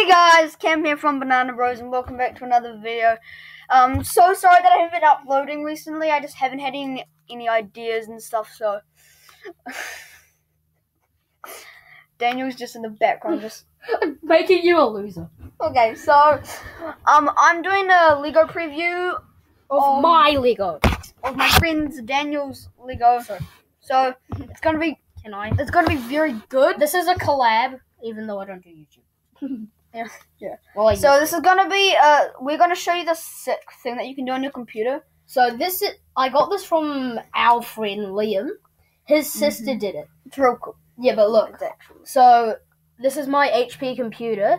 Hey guys, Cam here from Banana Bros and welcome back to another video. Um, so sorry that I haven't been uploading recently. I just haven't had any any ideas and stuff. So Daniel's just in the background. Just Making you a loser. okay. So um, I'm doing a Lego preview Of Um, my Lego. of my friend's Daniel's Lego. So it's gonna be Can I? it's gonna be very good. This is a collab, even though I don't do YouTube. Yeah. Yeah. Well, So this is gonna be uh, we're gonna show you the sick thing that you can do on your computer. So this is I got this from our friend Liam. His sister did it. It's real cool. Yeah, but look. Actually. So this is my HP computer,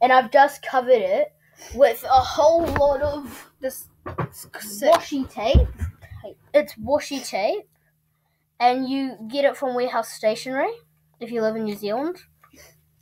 and I've just covered it with a whole lot of This washi tape. It's washi tape, and you get it from Warehouse Stationery if you live in New Zealand.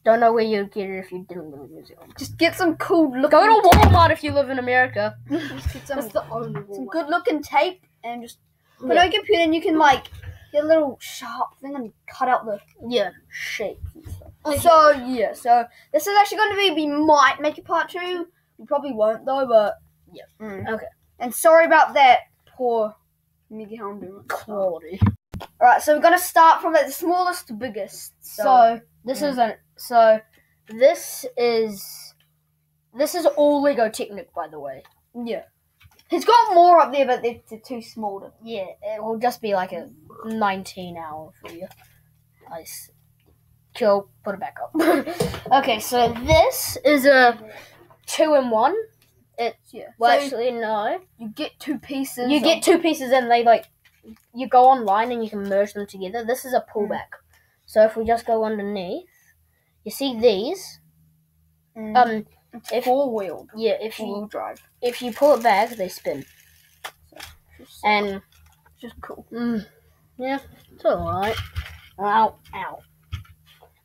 Don't know where you'd get it if you didn't live in New Zealand. Just get some cool looking. Go to Walmart if you live in America. Just get some, That's the only some good looking tape and just put Yeah. on your computer and you can like get a little sharp thing and cut out the Yeah. shape. and stuff. So yeah, so this is actually going to be we might make a part two. We probably won't though, but Yeah. Mm. Okay. And sorry about that poor Miggy Hound. Quality. All right, so we're gonna start from like, the smallest to biggest. So, So this isn't so this is this is all Lego Technic by the way. yeah, he's got more up there, but they're, they're too small to. Yeah, it will just be like a 19 hour for you. Nice. Cool. Put it back up. okay, so this is a two in one. It's yeah. Well, so actually, no. you get two pieces. You get two pieces and they like you go online and you can merge them together. This is a pullback. So if we just go underneath, you see these. Mm. Um, It's if- four wheeled, yeah, if four you wheel drive. if you pull it back, they spin. Just, And just cool. mm, yeah, it's alright. Ow, ow.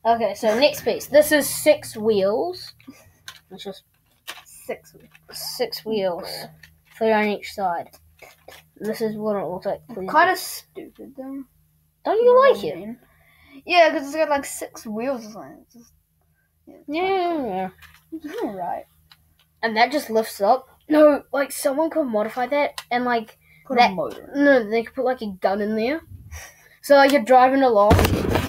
Okay, so next piece. This is six wheels. It's just Six six wheels, three on each side. This is what it looks like. Kind of stupid though. Don't you like it? What I mean? Yeah, because it's got like six wheels or something. It's just, yeah, it's Yeah, yeah. It's alright. And that just lifts up. No, like someone could modify that and like Put That- a motor. in. no, they could put like a gun in there. So like you're driving along,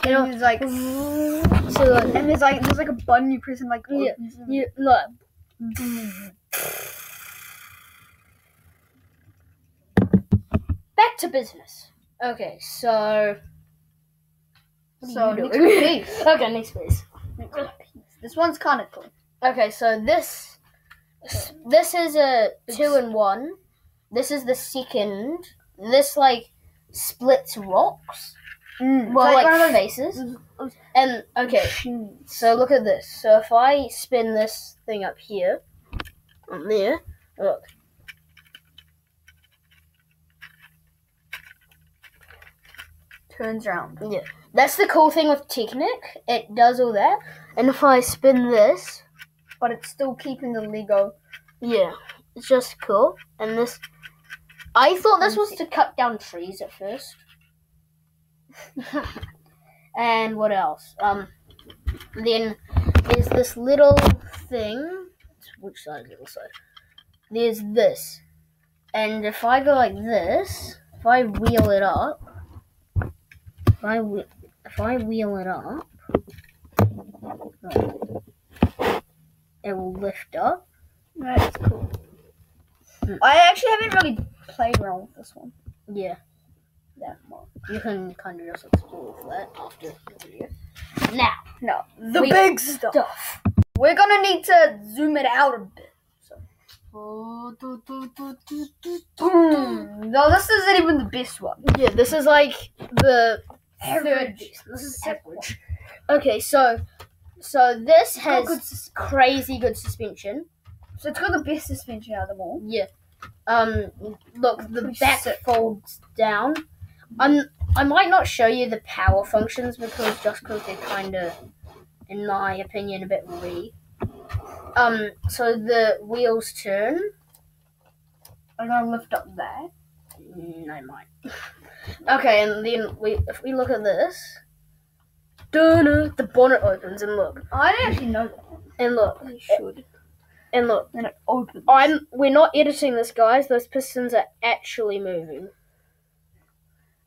you know. And it's like, So like, and there's like there's like a button you press and like Yeah, opens it. you look. Back to business. Okay, so. What So next piece. okay, next piece. This one's kind of cool. Okay, so this this is a two and one. This is the second. This like splits rocks. Mm, Well, like, one of those- faces. And okay, so look at this. So if I spin this thing up here, on there, look. turns around. Yeah, that's the cool thing with Technic. It does all that. And if I spin this, But it's still keeping the Lego. yeah, it's just cool. And this, I thought this was to cut down trees at first. and what else? Um, then there's this little thing. Which side is the side? There's this, and if I go like this, if I wheel it up, if I whe- if I wheel it up, it will lift up. That's cool. Hmm. I actually haven't really played around with this one Yeah, that much. you can kind of just explore that after the video. Now, No, the big stuff. stuff. We're gonna need to zoom it out a bit. So. No, this isn't even the best one. Yeah, this is like the. Average. This is average. Okay, so so this got has good sus- crazy good suspension. So it's got the best suspension out of them all. Yeah. Um, look, the back folds down. I'm. I might not show you the power functions because just because they're kind of, in my opinion, a bit weak. Um. So the wheels turn. And I'm gonna lift up that. Mm, I might. Okay, and then we if we look at this, the bonnet opens and look. I didn't actually know that. And look, You should. and look. And it opens. I'm. We're not editing this, guys. Those pistons are actually moving.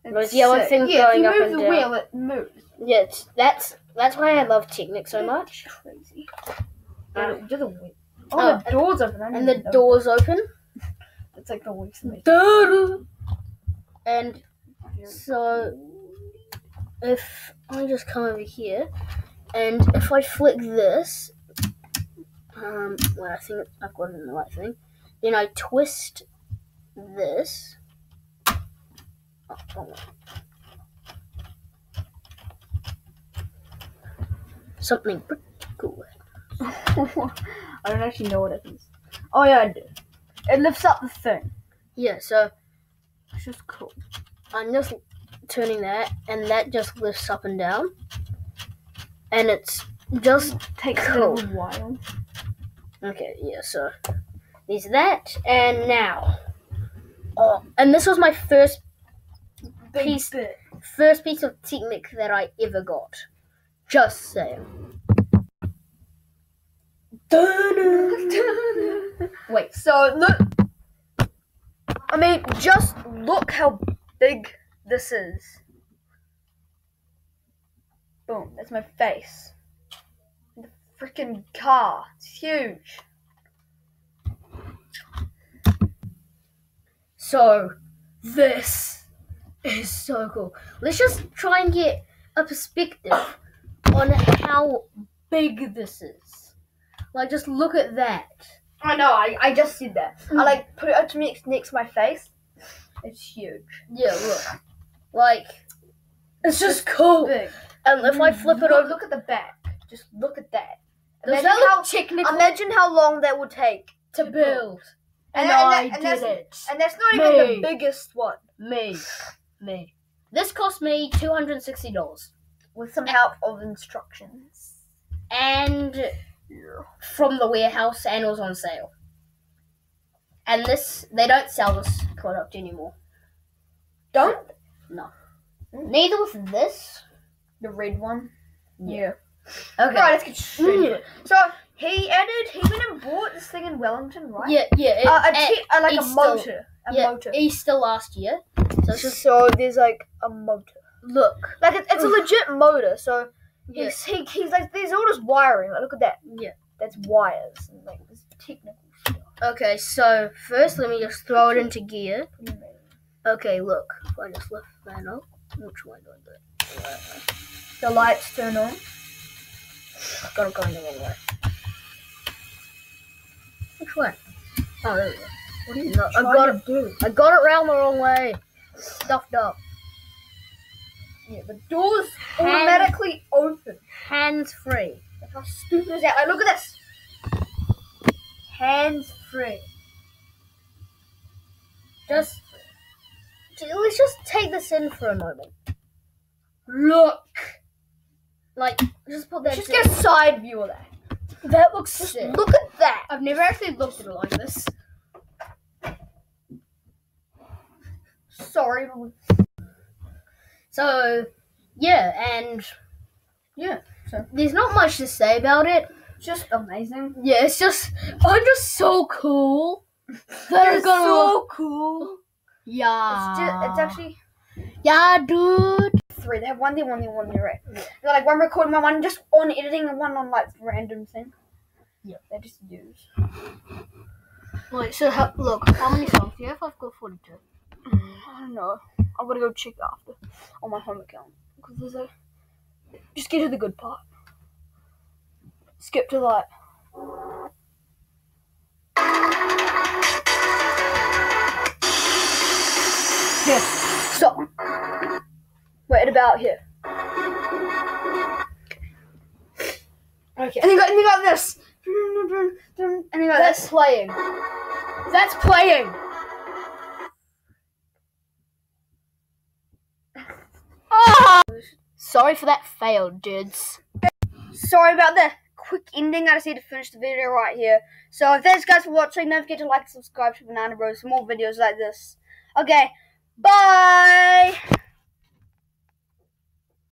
those It's yellow sick. things yeah, going if up you move and the down. wheel, it moves. Yeah, it's, that's that's why I love Technic so much. Crazy. Uh, the wheel. oh, Oh, the door's open. I And the know. doors open. It's like the of me. And so if I just come over here, and if I flick this, um, well, I think I've got it in the right thing. Then I twist this. Oh. Something pretty cool. I don't actually know what it is. Oh yeah, I do. It lifts up the thing. Yeah, so It's just cool. I'm just turning that, and that just lifts up and down. And it's just Takes Cool. a while. Okay, yeah, so there's that, and now. Oh, and this was my first piece, bit. first piece of Technic that I ever got. Just saying. Wait, So look. I mean, just look how big this is. Boom, that's my face. The freaking car. It's huge. so this is so cool. Let's just try and get a perspective on how big this is. Like, just look at that. I know, I, I just did that. I mm. like put it up to me next, next to my face. It's huge. Yeah, look. Like, it's just cool. Big. And if I flip it look, over, look at the back. Just look at that. does Imagine that how, technical imagine how long that would take. to build? And And, and I that- and did it. And that's not even the biggest one. Me, me. This cost me two hundred and sixty dollars, With some help of instructions. and from the warehouse, and it was on sale. And this, they don't sell this product anymore. Don't No. Neither with this. the red one. Yeah. Okay. Right, let's get straight Mm. So he added, he went and bought this thing in Wellington, right? Yeah, yeah. It, Uh, a uh, like a motor. A yeah, motor. Easter last year. So just So there's like a motor. look. Like it, it's a legit motor. So Yeah, he's, he, he's like, there's all this wiring. Like, look at that. yeah. That's wires and like this technical. Okay, so first let me just throw it into gear. Okay, look. If I just lift that up, which way do I do it? The lights turn on. I got it going the wrong way. Which way? Oh, there we go. What are you No, I got to it. do? I got it round the wrong way. Stuffed up. Yeah, the doors automatically open. Hands free. Like, how stupid is that? Like, look at this. Hands free. Just, let's just take this in for a moment. Look. Like, just put that. Just get a side view of that. that looks sick. look at that. I've never actually looked at it like this. Sorry. So, yeah, and Yeah. So there's not much to say about it. Just amazing. Yeah, it's just I'm just so cool. That It's gonna so cool. yeah. It's just, it's actually yeah, dude. three. They have one there, one there, one there, right? They're like one recording, one, one just on editing, and one on like random thing. Yeah. They just use. Wait, so how, look, how many songs do you have? I've got forty-two. I don't know. I'm gonna go check after on my home account because there's a. Just get to the good part. Skip to like. Here. Stop. Wait, about here. Okay, And then got, and then got this. And then got that's this. playing. That's playing. Oh! Sorry for that fail, dudes. Sorry about the quick ending. I just need to finish the video right here. So thanks guys for watching. Don't forget to like subscribe to Banana Bros for more videos like this. Okay, bye!